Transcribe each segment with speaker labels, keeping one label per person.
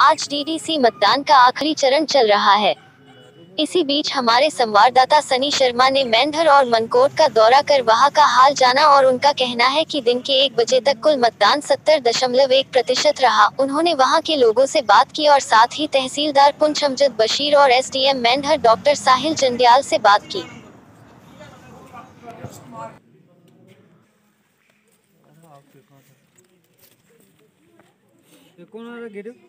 Speaker 1: आज डीडीसी मतदान का आखिरी चरण चल रहा है। इसी बीच हमारे संवाददाता सनी शर्मा ने मेंढर और मनकोट का दौरा कर वहाँ का हाल जाना और उनका कहना है कि दिन के एक बजे तक कुल मतदान सत्तर दशमलव एक प्रतिशत रहा। उन्होंने वहाँ के लोगों से बात की और साथ ही तहसीलदार पुंछ अमजद बशीर और एसडीएम मेंढर डॉक्टर साहिल जंडियाल से बात की।
Speaker 2: कौन आ रहा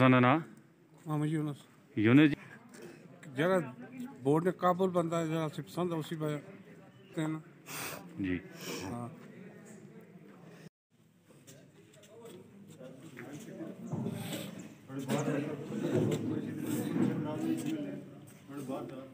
Speaker 3: ना ना
Speaker 4: हाँ, यूनस।
Speaker 3: यूनस
Speaker 4: जरा बोर्ड ने काबुल बंदा है जरा पसंद है उसी पर
Speaker 3: जी।
Speaker 4: हाँ।
Speaker 5: बड़ी
Speaker 2: बात है।
Speaker 5: बड़ी बात है।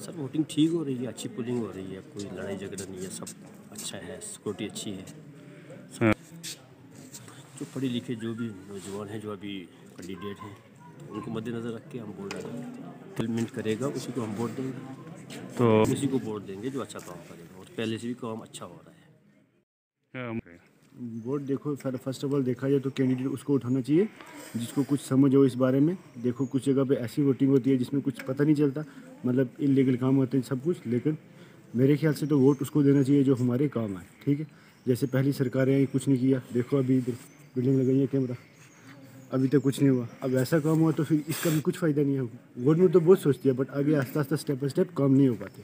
Speaker 6: सर वोटिंग ठीक हो रही है। अच्छी पुलिंग हो रही है कोई लड़ाई झगड़ा नहीं है सब अच्छा है सिक्योरिटी अच्छी है। जो पढ़े लिखे जो भी नौजवान हैं जो अभी कैंडिडेट हैं उनको मद्देनज़र रख के हम वोट डालेंगे इम्प्लीमेंट करेगा उसी को हम वोट देंगे।
Speaker 3: तो
Speaker 6: उसी को वोट देंगे जो अच्छा काम करेगा और पहले से भी काम अच्छा हो रहा है।
Speaker 7: वोट देखो फ़र्स्ट ऑफ़ ऑल देखा जाए तो कैंडिडेट उसको उठाना चाहिए जिसको कुछ समझ हो इस बारे में। देखो कुछ जगह पे ऐसी वोटिंग होती है जिसमें कुछ पता नहीं चलता मतलब इलीगल काम होते हैं सब कुछ लेकिन मेरे ख्याल से तो वोट उसको देना चाहिए जो हमारे काम आए ठीक है? जैसे पहली सरकारें कुछ नहीं किया। देखो अभी इधर बिल्डिंग लगाई है कैमरा अभी तक कुछ नहीं हुआ। अब ऐसा काम हुआ तो फिर इसका भी कुछ फ़ायदा नहीं है। गवर्नमेंट तो बहुत सोचती है बट आगे आस्ते आस्ते स्टेप बाई स्टेप काम नहीं हो पाते।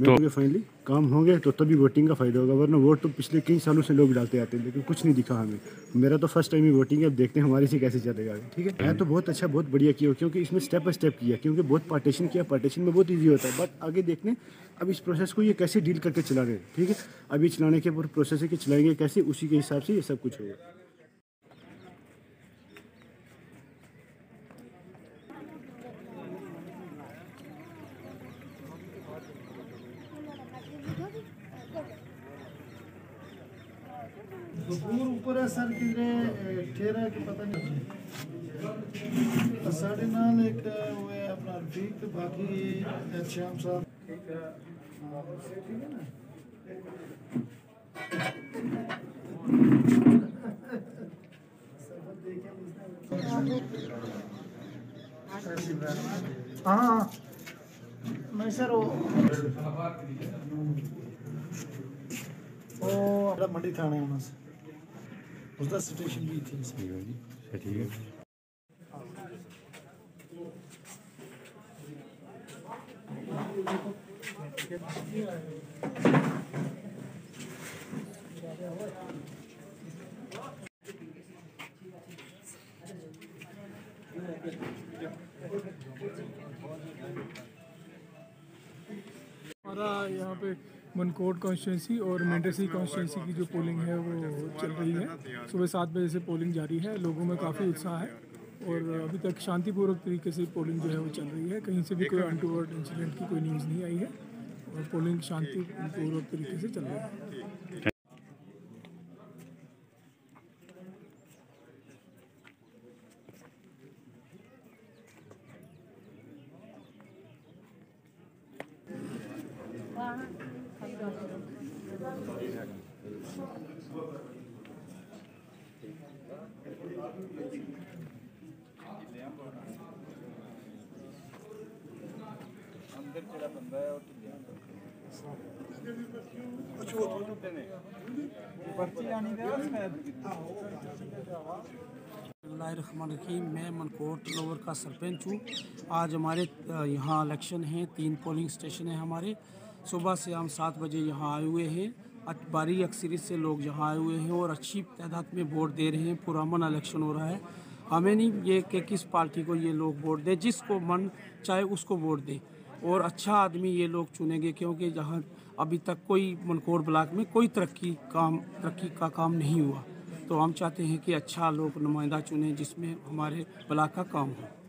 Speaker 7: तो फाइनली काम होंगे तो तभी वोटिंग का फ़ायदा होगा वरना वोट तो पिछले कई सालों से लोग डालते आते हैं लेकिन कुछ नहीं दिखा हमें। मेरा तो फ़र्स्ट टाइम ही वोटिंग है अब देखते हैं हमारी से कैसे चलेगा। ठीक है? मैं तो बहुत अच्छा बहुत बढ़िया किया क्योंकि इसमें स्टेप बाय स्टेप किया क्योंकि बहुत पार्टीशन किया पार्टीशन में बहुत ईजी होता है। बट आगे देखने अब इस प्रोसेस को ये कैसे डील करके चला रहे हैं? ठीक है? अभी चलाने के प्रोसेस है कि चलाएँगे कैसे उसी के हिसाब से ये सब कुछ होगा।
Speaker 8: ऊपर है सर पता नहीं तो साढ़े नाल एक वो है अपना बाकी श्याम साहब। ठीक है। हाँ। नहीं सर वो मंडी थाने होना sir. Burada sıfır şimdi itiniz. Seçeyim.
Speaker 9: हमारा यहाँ पे मनकोट कॉन्स्टिट्यूंसी और मेंढरसी कॉन्स्टिट्यूंसी की जो पोलिंग है वो चल रही है। सुबह सात बजे से पोलिंग जारी है। लोगों में काफ़ी उत्साह है और अभी तक शांतिपूर्वक तरीके से पोलिंग जो है वो चल रही है। कहीं से भी कोई अनटूवर्ड इंसिडेंट की कोई न्यूज़ नहीं आई है और पोलिंग शांतिपूर्वक तरीके से चल रही है।
Speaker 10: रहीम मैं मनकोट लोअर का सरपंच हूँ। आज हमारे यहाँ इलेक्शन है, तीन पोलिंग स्टेशन है हमारे। सुबह से हम सात बजे यहाँ आए हुए हैं। अच- बारी अक्सरियत से लोग यहाँ आए हुए हैं और अच्छी तादाद में वोट दे रहे हैं। पुरामन इलेक्शन हो रहा है। हमें नहीं ये कि किस पार्टी को ये लोग वोट दें, जिसको मन चाहे उसको वोट दें। और अच्छा आदमी ये लोग चुनेंगे क्योंकि जहाँ अभी तक कोई मनकोट ब्लॉक में कोई तरक्की काम, तरक्की का काम नहीं हुआ। तो हम चाहते हैं कि अच्छा लोग नुमाइंदा चुने जिसमें हमारे ब्लॉक का काम हो।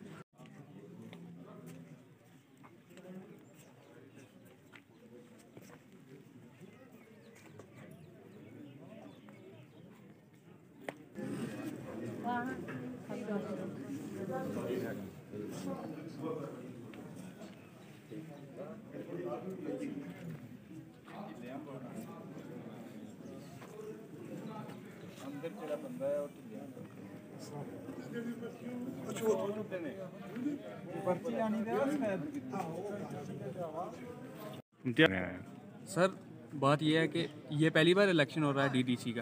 Speaker 11: सर, बात यह है कि ये पहली बार इलेक्शन हो रहा है डीडीसी का।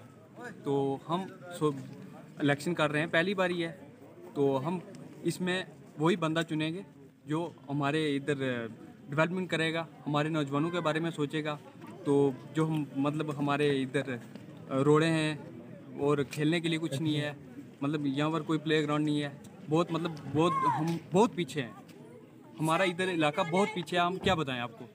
Speaker 11: तो हम इलेक्शन कर रहे हैं, पहली बार ही है। तो हम इसमें वही बंदा चुनेंगे जो हमारे इधर डेवलपमेंट करेगा, हमारे नौजवानों के बारे में सोचेगा। तो जो हम मतलब हमारे इधर रोडें हैं और खेलने के लिए कुछ नहीं है। मतलब यहाँ पर कोई प्ले ग्राउंड नहीं है। बहुत मतलब बहुत हम बहुत पीछे हैं। हमारा इधर इलाका बहुत पीछे है हम क्या बताएँ आपको?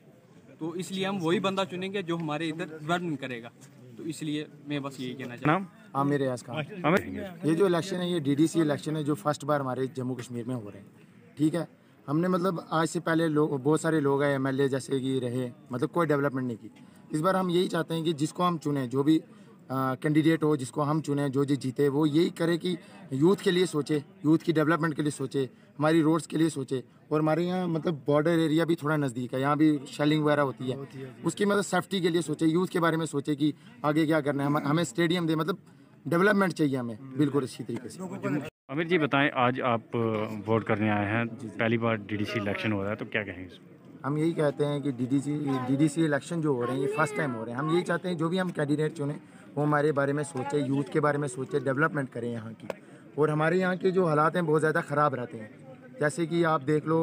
Speaker 11: तो इसलिए हम वही बंदा चुनेंगे जो हमारे इधर डेवलपमेंट करेगा। तो इसलिए मैं बस यही कहना चाहता हूँ।
Speaker 3: नाम?
Speaker 12: आमिर रियाज खान ये जो इलेक्शन है ये डीडीसी इलेक्शन है जो फ़र्स्ट बार हमारे जम्मू कश्मीर में हो रहे हैं। ठीक है? हमने मतलब आज से पहले लोग बहुत सारे लोग आए एमएलए जैसे कि रहे मतलब कोई डेवलपमेंट नहीं की। इस बार हम यही चाहते हैं कि जिसको हम चुने जो भी कैंडिडेट हो जिसको हम चुने जो जो जीते वो यही करे कि यूथ के लिए सोचे यूथ की डेवलपमेंट के लिए सोचे हमारी रोड्स के लिए सोचे। और हमारे यहाँ मतलब बॉर्डर एरिया भी थोड़ा नज़दीक है यहाँ भी शेलिंग वगैरह होती है। उसकी मतलब सेफ्टी के लिए सोचे यूथ के बारे में सोचे कि आगे क्या करना है हमें स्टेडियम दे मतलब डेवलपमेंट चाहिए हमें बिल्कुल अच्छी तरीके से।
Speaker 3: आमिर जी बताएँ आज आप वोट करने आए हैं पहली बार डीडीसी इलेक्शन हो रहा है तो क्या कहेंगे इसमें?
Speaker 12: हम यही कहते हैं कि डीडीसी डीडीसी इलेक्शन जो हो रहे हैं ये फ़र्स्ट टाइम हो रहे हैं। हम यही चाहते हैं जो भी हम कैंडिडेट चुने वो हमारे बारे में सोचे यूथ के बारे में सोचे डेवलपमेंट करें यहाँ की। और हमारे यहाँ के जो हालात हैं बहुत ज़्यादा ख़राब रहते हैं। जैसे कि आप देख लो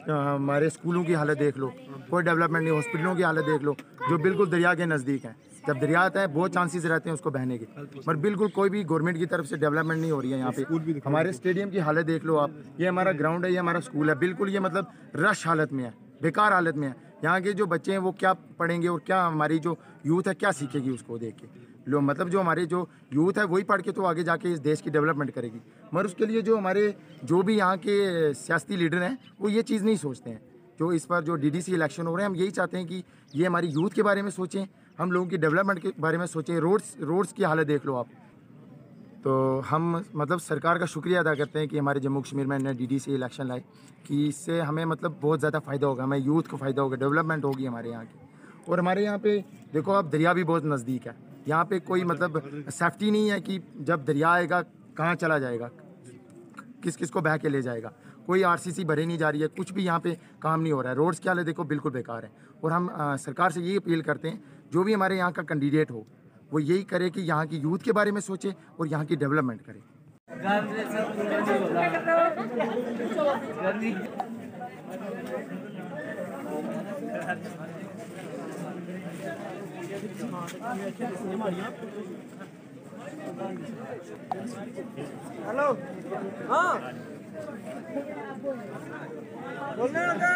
Speaker 12: हमारे स्कूलों की हालत देख लो कोई डेवलपमेंट नहीं हॉस्पिटलों की हालत देख लो जो बिल्कुल दरिया के नज़दीक हैं। जब दरिया आता है बहुत चांसेस रहते हैं उसको बहने के। पर बिल्कुल कोई भी गवर्नमेंट की तरफ़ से डेवलपमेंट नहीं हो रही है यहाँ पे। हमारे स्टेडियम की हालत देख लो आप। ये हमारा ग्राउंड है ये हमारा स्कूल है। बिल्कुल ये मतलब रश हालत में है बेकार हालत में है। यहाँ के जो बच्चे हैं वो क्या पढ़ेंगे और क्या हमारी जो यूथ है क्या सीखेगी उसको देख के? लो मतलब जो हमारे जो यूथ है, वही पढ़ के तो आगे जाके इस देश की डेवलपमेंट करेगी। मगर उसके लिए जो हमारे, जो भी यहाँ के सियासी लीडर हैं, वो ये चीज़ नहीं सोचते हैं। जो इस बार जो डीडीसी इलेक्शन हो रहे हैं, हम यही चाहते हैं कि ये हमारी यूथ के बारे में सोचें, हम लोगों की डेवलपमेंट के बारे में सोचें। रोड्स रोड्स की हालत देख लो आप। तो हम मतलब सरकार का शुक्रिया अदा करते हैं कि हमारे जम्मू कश्मीर में ने डी सी इलेक्शन लाए, कि इससे हमें मतलब बहुत ज़्यादा फ़ायदा होगा, हमें यूथ को फ़ायदा होगा डेवलपमेंट होगी हमारे यहाँ की। और हमारे यहाँ पे देखो आप, दरिया भी बहुत नज़दीक है। यहाँ पे कोई मतलब सेफ्टी नहीं है कि जब दरिया आएगा कहाँ चला जाएगा? किस किस को बह के ले जाएगा? कोई आरसीसी भरे नहीं जा रही है कुछ भी यहाँ पे काम नहीं हो रहा है। रोड्स के हालत देखो बिल्कुल बेकार है। और हम अ, सरकार से यही अपील करते हैं जो भी हमारे यहाँ का कैंडिडेट हो वो यही करे कि यहाँ की यूथ के बारे में सोचे और यहाँ की डेवलपमेंट करे।
Speaker 8: हेलो हाँ बोलने लगा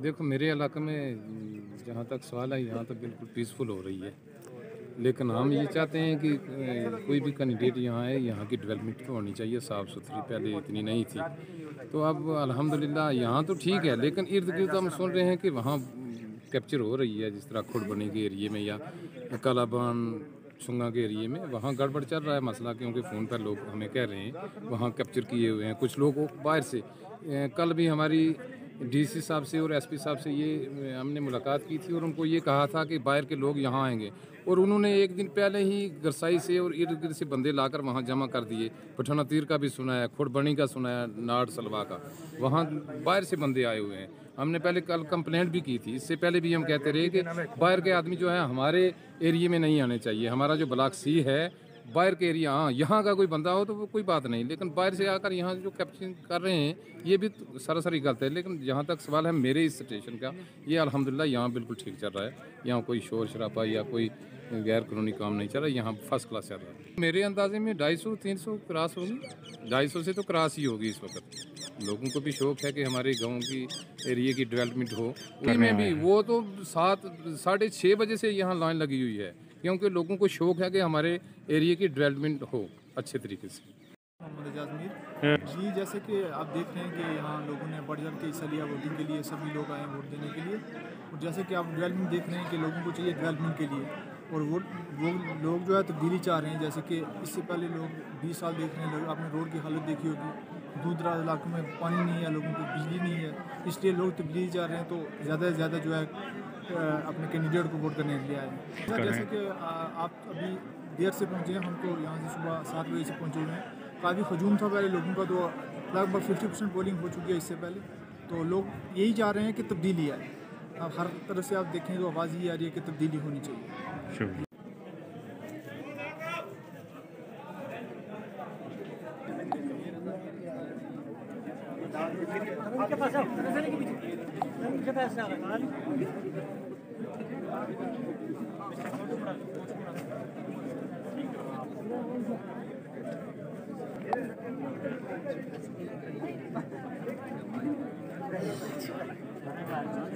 Speaker 13: देखो, मेरे इलाके में जहाँ तक सवाल है, यहाँ तक बिल्कुल पीसफुल हो रही है। लेकिन हम ये चाहते हैं कि कोई भी कैंडिडेट यहाँ है यहाँ की डेवलपमेंट तो होनी चाहिए? साफ़ सुथरी पहले इतनी नहीं थी। तो अब अल्हम्दुलिल्लाह यहाँ तो ठीक है, लेकिन इर्द गिर्द हम सुन रहे हैं कि वहाँ कैप्चर हो रही है, जिस तरह खुड़बनी के एरिए में या कालाबान छुंगा के एरिए में, वहाँ गड़बड़ चल रहा है। मसला क्योंकि फ़ोन पर लोग हमें कह रहे हैं, वहाँ कैप्चर किए हुए हैं। कुछ लोग बाहर से कल भी हमारी डीसी साहब से और एसपी साहब से ये हमने मुलाकात की थी और उनको ये कहा था कि बाहर के लोग यहाँ आएँगे। और उन्होंने एक दिन पहले ही गरसाई से और इर्द गिर्द से बंदे लाकर वहाँ जमा कर दिए। पठाना तीर का भी सुनाया खुड़बनी का सुनाया, नाड़ सलवा का। वहाँ बाहर से बंदे आए हुए हैं। हमने पहले कल कंप्लेंट भी की थी। इससे पहले भी हम कहते रहे कि बाहर के आदमी जो है, हमारे एरिए में नहीं आने चाहिए। हमारा जो ब्लॉक सी है बाहर के एरिया हाँ यहाँ का कोई बंदा हो तो वो कोई बात नहीं लेकिन बाहर से आकर यहाँ जो कैप्चरिंग कर रहे हैं ये भी तो सरासरी गलत है लेकिन जहाँ तक सवाल है मेरे इस स्टेशन का ये अलहमदिल्ला यहाँ बिल्कुल ठीक चल रहा है यहाँ कोई शोर शराबा या कोई गैर कानूनी काम नहीं चल रहा यहाँ फ़र्स्ट क्लास चल रहा है। मेरे अंदाजे में ढाई सौ तीन सौ क्रॉस होगी ढाई सौ से तो क्रॉस ही होगी इस वक्त। लोगों को भी शौक है कि हमारे गाँव की एरिया की डेवलपमेंट हो में भी वो तो सात साढ़े छः बजे से यहाँ लाइन लगी हुई है। क्योंकि लोगों को शौक है कि हमारे एरिया की डेवलपमेंट हो अच्छे तरीके से।
Speaker 14: मोहम्मद एजाज मीर, जी, जैसे कि आप देख रहे हैं कि यहाँ लोगों ने बढ़ चढ़ के हिस्सा लिया वोटिंग के लिए, सभी लोग आए वोट देने के लिए। और जैसे कि आप डेवलपमेंट देख रहे हैं कि लोगों को चाहिए डेवलपमेंट के लिए। और वो वो लोग जो है तब्दीली चाह रहे हैं, जैसे कि इससे पहले लोग 20 साल देख रहे हैं, लोग आपने रोड की हालत देखी होगी। दूर दराज इलाकों में पानी नहीं है, लोगों को बिजली नहीं है। इसलिए लोग तब्दीली चाह रहे हैं तो ज़्यादा से ज़्यादा जो है अपने कैंडिडेट को वोट करने के लिए आए हैं। जैसे कि आप अभी देर से पहुँचे हैं हम तो यहाँ से सुबह सात बजे से पहुँचे हुए हैं। काफ़ी हजूम था पहले लोगों का तो लगभग फिफ्टी परसेंट पोलिंग हो चुकी है इससे पहले। तो लोग यही चाह रहे हैं कि तब्दीली आए। अब हर तरह से आप देखें तो आवाज़ ही आ रही है कि तब्दीली होनी चाहिए।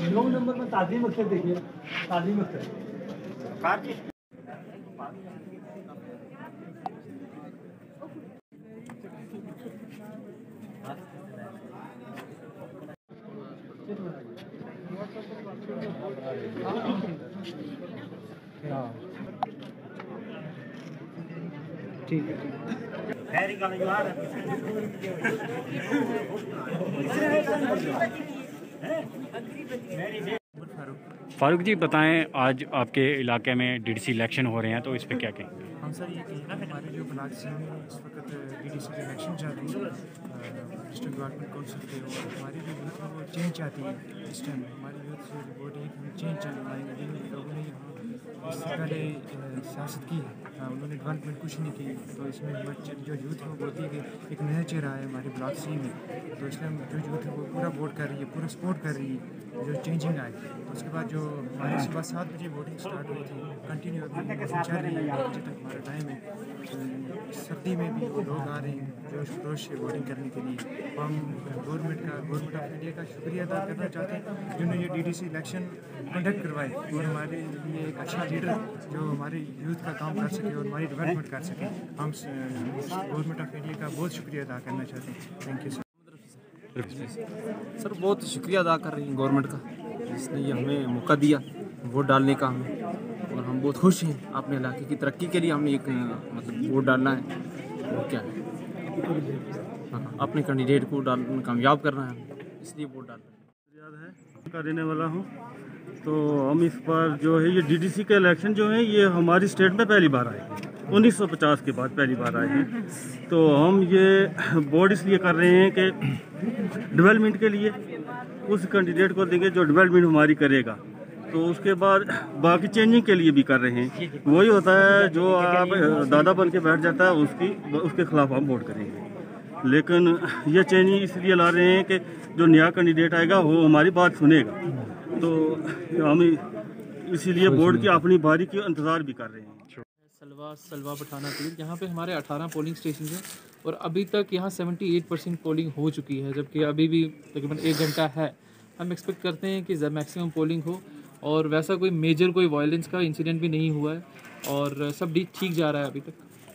Speaker 2: नौ नंबर में ताजीम अख्तर देखिए ताजीम अख्तर ठीक है।
Speaker 3: फारूक जी, बताएँ, आज आपके इलाके में डीडीसी इलेक्शन हो रहे हैं तो इस पर क्या कहेंगे?
Speaker 15: हम सर, ये कहेंगे हमारे जो ब्लॉक सी में इस वक्त डी डी सी के इलेक्शन रही है। डिस्ट्रिक्ट डेवलपमेंट काउंसिल के और हमारी जो यूथ है, वो चेंज चाहती है इस टाइम हमारी यूथ से वोट है कि हम चेंज चाहते हैं लोगों ने यहाँ पहले सियासत की है। उन्होंने डेवलपमेंट कुछ नहीं की। तो इसमें बच्चे जो यूथ है, वो बोलती है कि एक नया चेहरा है हमारे ब्लॉक सी में। तो इसलिए जो यूथ है, वो पूरा वोट कर रही है, पूरा सपोर्ट कर रही है, जो चेंजिंग आए। तो उसके बाद जो हमारी सुबह सात बजे वोटिंग स्टार्ट हुई थी कंटिन्यू चल रही है अभी तक हमारा टाइम है। सर्दी में भी लोग आ रहे हैं। जोश खरोश से वोटिंग करने के लिए। हम गवर्नमेंट का गवर्नमेंट ऑफ़ इंडिया का शुक्रिया अदा करना चाहते हैं। जिन्होंने ये डी इलेक्शन कंडक्ट करवाए और हमारे लिए एक अच्छा लीडर जो हमारे यूथ का काम कर सके और हमारी डेवलपमेंट कर सके। हम गवर्नमेंट ऑफ़ इंडिया का बहुत शुक्रिया अदा करना चाहते हैं। थैंक यू सर
Speaker 16: सर, बहुत शुक्रिया अदा कर रही हैं गवर्नमेंट का। जिसने ये हमें मौका दिया वोट डालने का हमें। और हम बहुत खुश हैं। अपने इलाके की तरक्की के लिए हमने एक मतलब वोट डालना है। और क्या है? हाँ। अपने कैंडिडेट को डाल, कामयाब करना है, इसलिए वोट डालना है।
Speaker 17: का रहने वाला हूँ। तो हम इस बार जो है, ये डीडीसी के इलेक्शन जो है, ये हमारी स्टेट में पहली बार आए हैं। 1950 के बाद पहली बार आए हैं। तो हम ये बोर्ड इसलिए कर रहे हैं कि डेवलपमेंट के लिए उस कैंडिडेट को देंगे जो डेवलपमेंट हमारी करेगा। तो उसके बाद बाकी चेंजिंग के लिए भी कर रहे हैं। वही होता है जो आप दादा बन के बैठ जाता है उसकी उसके खिलाफ हम वोट करेंगे। लेकिन ये चेंजिंग इसलिए ला रहे हैं कि जो नया कैंडिडेट आएगा वो हमारी बात सुनेगा। तो हम इसीलिए बोर्ड की अपनी बारी की इंतज़ार भी कर रहे हैं।
Speaker 18: सलवा सलवा पठाना पीर यहाँ पे हमारे 18 पोलिंग स्टेशन हैं और अभी तक यहाँ 78 परसेंट पोलिंग हो चुकी है जबकि अभी भी तकरीबन एक घंटा है। हम एक्सपेक्ट करते हैं कि मैक्सिमम पोलिंग हो। और वैसा कोई मेजर कोई वायलेंस का इंसिडेंट भी नहीं हुआ है और सब डी ठीक जा रहा है अभी तक।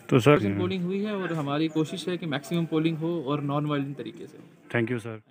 Speaker 3: तो सर
Speaker 18: पोलिंग हुई है और हमारी कोशिश है कि मैक्सिमम पोलिंग हो और नॉन वायलेंट तरीके से
Speaker 3: थैंक यू सर